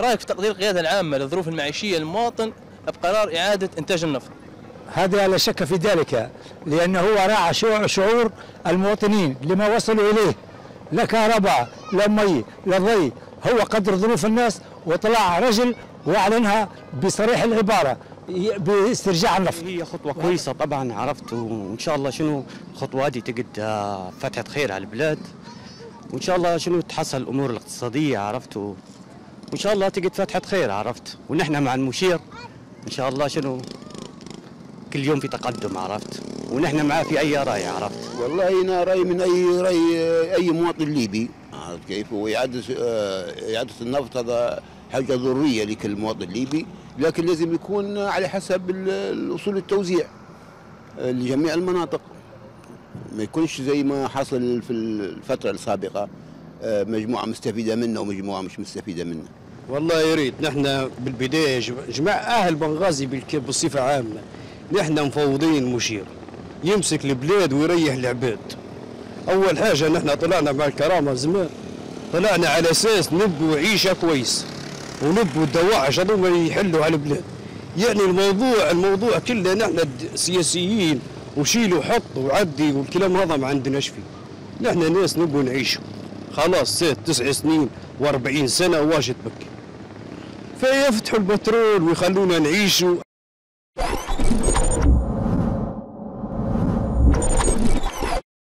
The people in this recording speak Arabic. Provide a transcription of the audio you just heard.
رأيك في تقدير القيادة العامة للظروف المعيشية للمواطن بقرار إعادة إنتاج النفط؟ هذا لا شك في ذلك لأنه هو راعى شعور- المواطنين لما وصلوا إليه لا كهرباء لا مي لا ضي هو قدر ظروف الناس وطلع رجل وأعلنها بصريح العبارة ي- باسترجاع النفط. هي خطوة كويسة طبعا عرفت وإن شاء الله شنو الخطوة هذه تقد فتحة خير على البلاد وإن شاء الله شنو تحسن الأمور الاقتصادية عرفت و- وإن شاء الله تقد فتحة خير عرفت؟ ونحن مع المشير. إن شاء الله شنو؟ كل يوم في تقدم عرفت؟ ونحن معاه في أي رأي عرفت؟ والله أنا رأي من أي رأي أي مواطن ليبي عرفت كيف؟ واعاده آه، إعادة النفط هذا حاجة ضرورية لكل مواطن ليبي لكن لازم يكون على حسب ال- الأصول التوزيع لجميع المناطق. ما يكونش زي ما حصل في الفترة السابقة آه، مجموعة مستفيدة منه ومجموعة مش مستفيدة منه. والله يا ريت. نحن بالبداية جماعة أهل بنغازي بصفة عامة. نحن مفوضين المشير. يمسك البلاد ويريح العباد. أول حاجة نحن طلعنا مع الكرامة زمان. طلعنا على أساس نبوا عيشة كويس. ونبوا الدواء عشان هم يحلوا على البلاد. يعني الموضوع الموضوع كله نحن سياسيين. وشيلوا وحطوا وعدي والكلام هذا ما عندناش فيه. نحن ناس نبوا نعيشوا. خلاص ست تسع سنين و40 سنة واش تبكي فيفتحوا البترول ويخلونا نعيشوا.